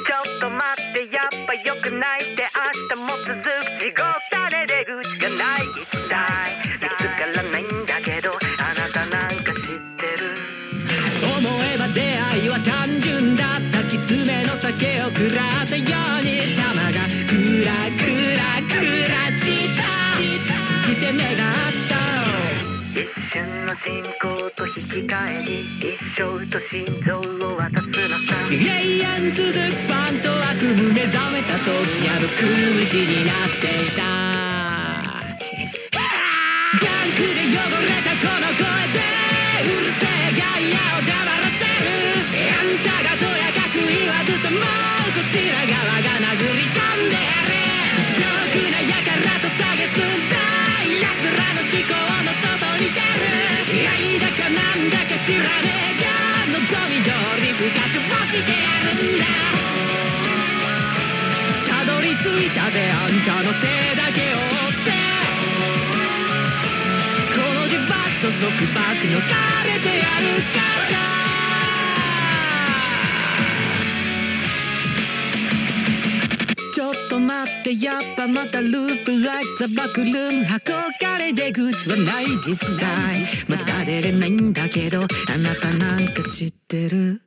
っと待ってやっぱ良くないって。明日も続く地獄だね出口がない。一体見つからないんだけどあなたなんか知ってる？思えば出会いは単純だった狐の酒を食らったように玉がクラクラクラした。そして目が合った。一瞬の進行と引き換えに一生と心臓を渡す永遠続くファンと悪夢目覚めた時破く虫になっていたジャンクで汚れたこの声でうるせえガイアを黙らせるあんたがとやかく言わずともこちら側が殴り込んでやるショックなやからと蔑んだ奴らの思考の外に出る愛だかなんだか知らねえが望み通り深く落ちてやるんだたどり着いたぜあんたのせいだけを追って。この呪縛と束縛のかれてやるからちょっと待ってやっぱまたループ like the back room 箱から口はない実際まだ出れないんだけどあなたなんか知ってる？